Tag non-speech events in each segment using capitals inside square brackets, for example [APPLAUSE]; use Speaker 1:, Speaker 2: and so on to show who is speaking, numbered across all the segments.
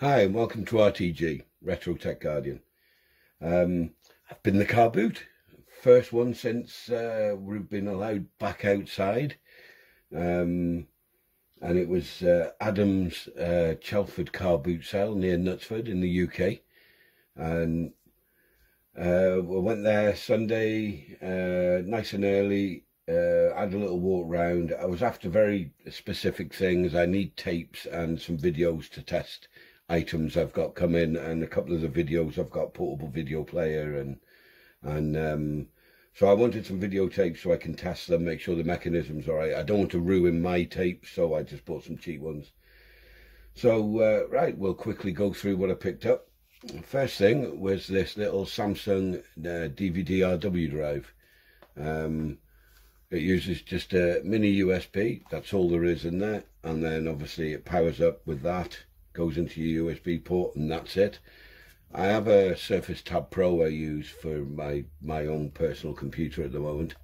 Speaker 1: Hi and welcome to RTG, Retro Tech Guardian. Um, I've been the car boot, first one since uh, we've been allowed back outside. Um, and it was uh, Adams uh, Chelford car boot sale near Knutsford in the UK. And uh, we went there Sunday, uh, nice and early, uh, had a little walk round. I was after very specific things. I need tapes and some videos to test items I've got coming and a couple of the videos I've got portable video player and and um, so I wanted some videotapes so I can test them, make sure the mechanism's right. I don't want to ruin my tapes, so I just bought some cheap ones. So, uh, right, we'll quickly go through what I picked up. First thing was this little Samsung uh, DVD RW drive. Um, it uses just a mini USB, that's all there is in there. And then obviously it powers up with that, goes into your USB port and that's it. I have a Surface Tab Pro I use for my, my own personal computer at the moment.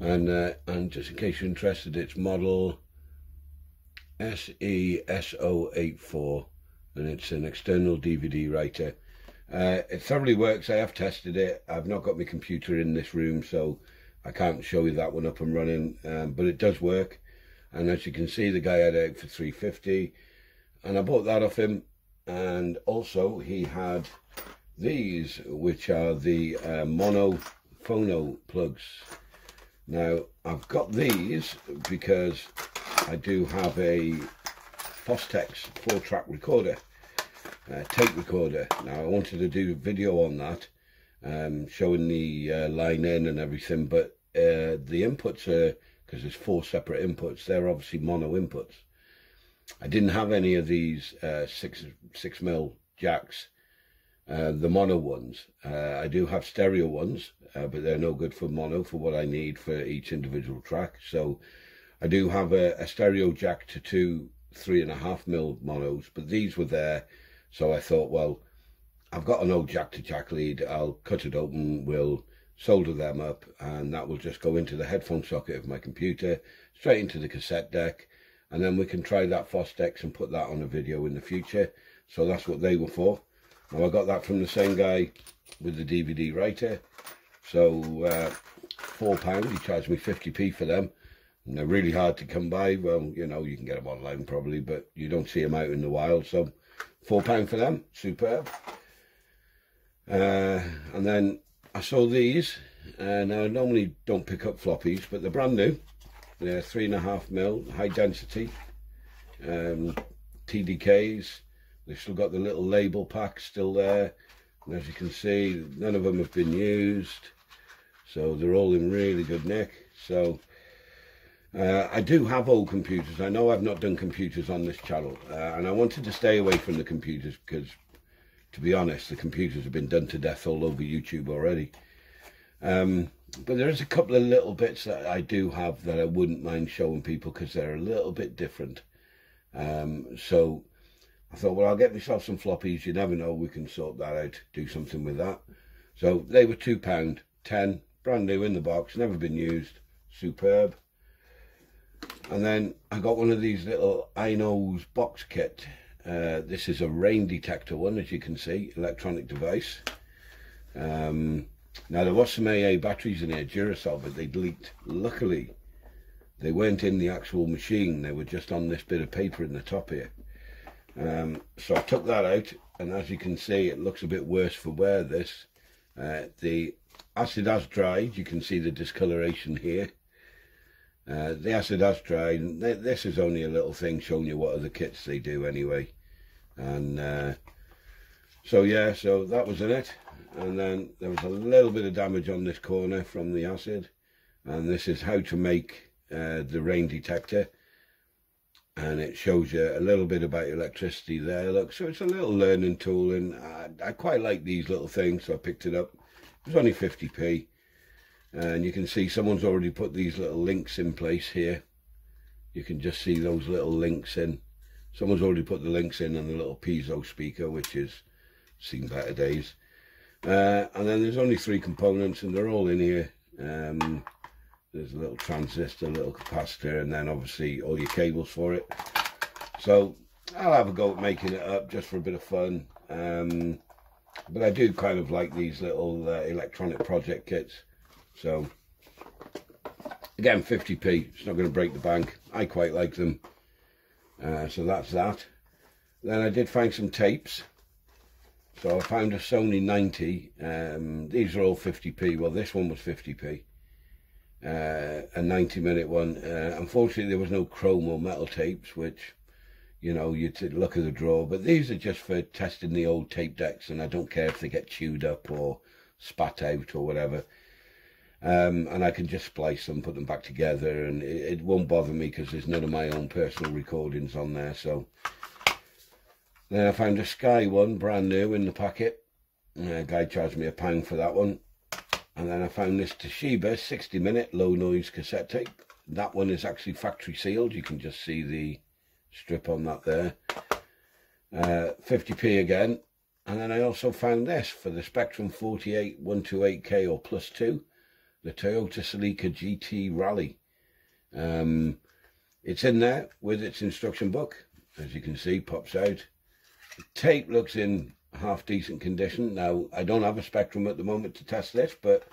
Speaker 1: And, uh, and just in case you're interested, it's model SESO84 and it's an external DVD writer. Uh, it thoroughly works. I have tested it. I've not got my computer in this room, so I can't show you that one up and running, um, but it does work. And as you can see, the guy had it for 350 and I bought that off him. And also he had these, which are the uh, mono phono plugs. Now, I've got these because I do have a Fostex four-track recorder, uh, tape recorder. Now, I wanted to do a video on that, um, showing the uh, line in and everything, but uh, the inputs are, because there's four separate inputs, they're obviously mono inputs. I didn't have any of these uh, six six mil jacks, uh, the mono ones. Uh, I do have stereo ones, uh, but they're no good for mono for what I need for each individual track. So I do have a, a stereo jack to two three and a half mil monos, but these were there. So I thought, well, I've got an old jack to jack lead. I'll cut it open. We'll solder them up and that will just go into the headphone socket of my computer, straight into the cassette deck and then we can try that Fostex and put that on a video in the future. So that's what they were for. Now I got that from the same guy with the DVD writer. So uh, four pound, he charged me 50p for them. And they're really hard to come by. Well, you know, you can get them online probably, but you don't see them out in the wild. So four pound for them, superb. Uh, and then I saw these, and I normally don't pick up floppies, but they're brand new. They're three and a half mil, high density, um, TDKs. They've still got the little label pack still there. And as you can see, none of them have been used. So they're all in really good nick. So uh, I do have old computers. I know I've not done computers on this channel. Uh, and I wanted to stay away from the computers because, to be honest, the computers have been done to death all over YouTube already. Um, but there's a couple of little bits that I do have that I wouldn't mind showing people because they're a little bit different. Um, so I thought, well, I'll get myself some floppies. You never know, we can sort that out, do something with that. So they were £2, 10 brand new in the box, never been used, superb. And then I got one of these little Inos box kit. Uh, this is a rain detector one, as you can see, electronic device. Um, now there was some AA batteries in here, Duracell, but they'd leaked. Luckily, they weren't in the actual machine. They were just on this bit of paper in the top here. Um, so I took that out, and as you can see, it looks a bit worse for wear, this. Uh, the acid has dried. You can see the discoloration here. Uh, the acid has dried. This is only a little thing showing you what other kits they do anyway. And uh, so, yeah, so that was in it and then there was a little bit of damage on this corner from the acid. And this is how to make uh, the rain detector. And it shows you a little bit about electricity there. Look so it's a little learning tool. And I, I quite like these little things. So I picked it up. It was only 50p and you can see someone's already put these little links in place here. You can just see those little links in. Someone's already put the links in and the little piezo speaker which is seen better days uh, and then there's only three components and they're all in here. Um, there's a little transistor, a little capacitor, and then obviously all your cables for it. So I'll have a go at making it up just for a bit of fun. Um, but I do kind of like these little uh, electronic project kits. So, again, 50p. It's not going to break the bank. I quite like them. Uh, so that's that. Then I did find some tapes. So I found a Sony 90. Um, these are all 50p. Well, this one was 50p. Uh, a 90 minute one. Uh, unfortunately, there was no chrome or metal tapes, which you know, you to look at the drawer. But these are just for testing the old tape decks, and I don't care if they get chewed up or spat out or whatever. Um, and I can just splice them, put them back together, and it, it won't bother me because there's none of my own personal recordings on there. So then I found a Sky one, brand new in the packet. A guy charged me a pound for that one. And then I found this Toshiba 60 minute low noise cassette tape. That one is actually factory sealed. You can just see the strip on that there. Uh, 50p again. And then I also found this for the Spectrum 48 128K or plus 2, the Toyota Celica GT Rally. Um, it's in there with its instruction book, as you can see, pops out. Tape looks in half decent condition. Now, I don't have a spectrum at the moment to test this, but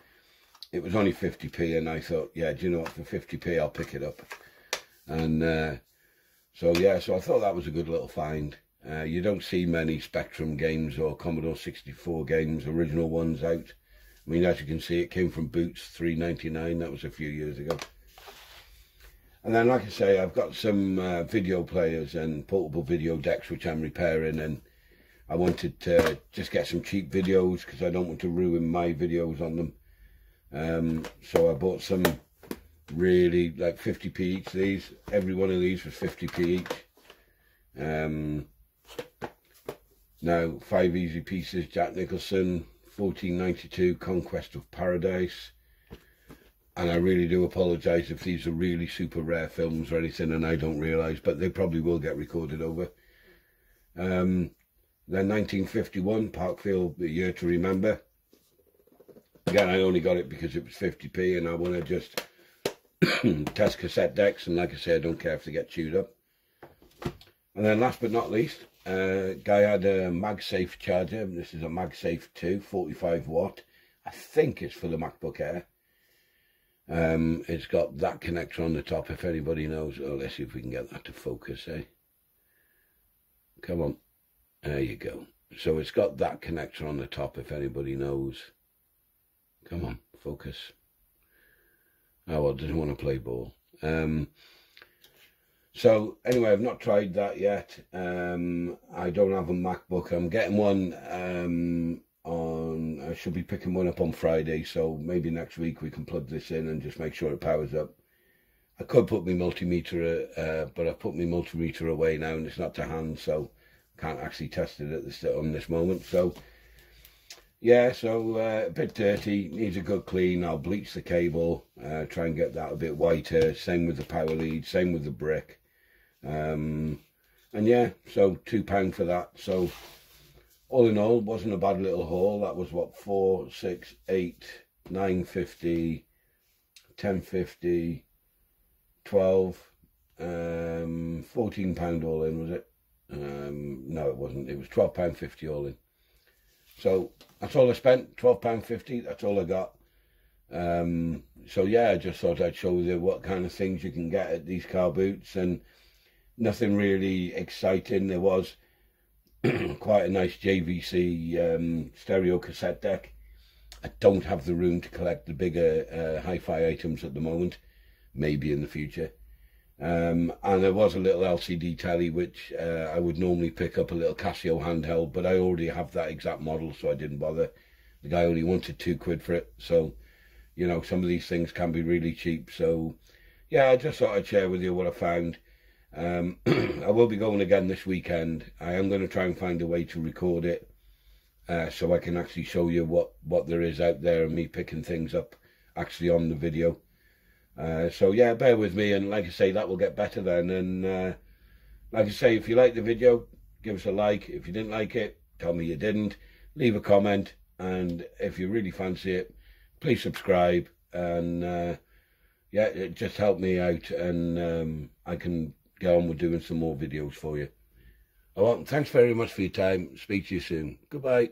Speaker 1: it was only 50p, and I thought, yeah, do you know what, for 50p, I'll pick it up. And uh, so yeah, so I thought that was a good little find. Uh, you don't see many Spectrum games or Commodore 64 games, original ones out. I mean, as you can see, it came from Boots, 3.99. That was a few years ago. And then, like I say, I've got some uh, video players and portable video decks which I'm repairing, and I wanted to just get some cheap videos because I don't want to ruin my videos on them. Um, so I bought some really like 50p each. These every one of these was 50p each. Um now five easy pieces jack nicholson 1492 conquest of paradise and i really do apologize if these are really super rare films or anything and i don't realize but they probably will get recorded over um then 1951 parkfield the year to remember again i only got it because it was 50p and i want to just [COUGHS] test cassette decks, and like I say, I don't care if they get chewed up. And then last but not least, uh, guy had a MagSafe charger. This is a MagSafe 2, 45 watt. I think it's for the MacBook Air. Um, it's got that connector on the top, if anybody knows. Oh, let's see if we can get that to focus, eh? Come on. There you go. So it's got that connector on the top, if anybody knows. Come on, focus. Oh, well, doesn't want to play ball. Um, so anyway, I've not tried that yet. Um, I don't have a MacBook. I'm getting one um, on. I should be picking one up on Friday. So maybe next week we can plug this in and just make sure it powers up. I could put my multimeter, uh, but I put my multimeter away now, and it's not to hand, so can't actually test it at this on this moment. So yeah, so uh, a bit dirty, needs a good clean. I'll bleach the cable, uh, try and get that a bit whiter. Same with the power lead, same with the brick. Um, and yeah, so £2 for that. So all in all, wasn't a bad little haul. That was what, four, six, eight, nine fifty, ten fifty, twelve, um, fourteen pound all in, was it? Um, no, it wasn't. It was twelve pound fifty all in. So that's all I spent, £12.50, that's all I got. Um, so yeah, I just thought I'd show you what kind of things you can get at these car boots and nothing really exciting. There was [CLEARS THROAT] quite a nice JVC um, stereo cassette deck. I don't have the room to collect the bigger uh, hi-fi items at the moment, maybe in the future. Um, and there was a little LCD telly which uh, I would normally pick up a little Casio handheld, but I already have that exact model, so I didn't bother. The guy only wanted two quid for it, so you know some of these things can be really cheap. So yeah, I just thought I'd share with you what I found. Um, [CLEARS THROAT] I will be going again this weekend. I am going to try and find a way to record it uh, so I can actually show you what what there is out there and me picking things up actually on the video. Uh, so yeah, bear with me, and like I say, that will get better then. And uh, like I say, if you like the video, give us a like. If you didn't like it, tell me you didn't. Leave a comment, and if you really fancy it, please subscribe. And uh, yeah, it just help me out, and um, I can get on with doing some more videos for you. I want, thanks very much for your time. Speak to you soon. Goodbye.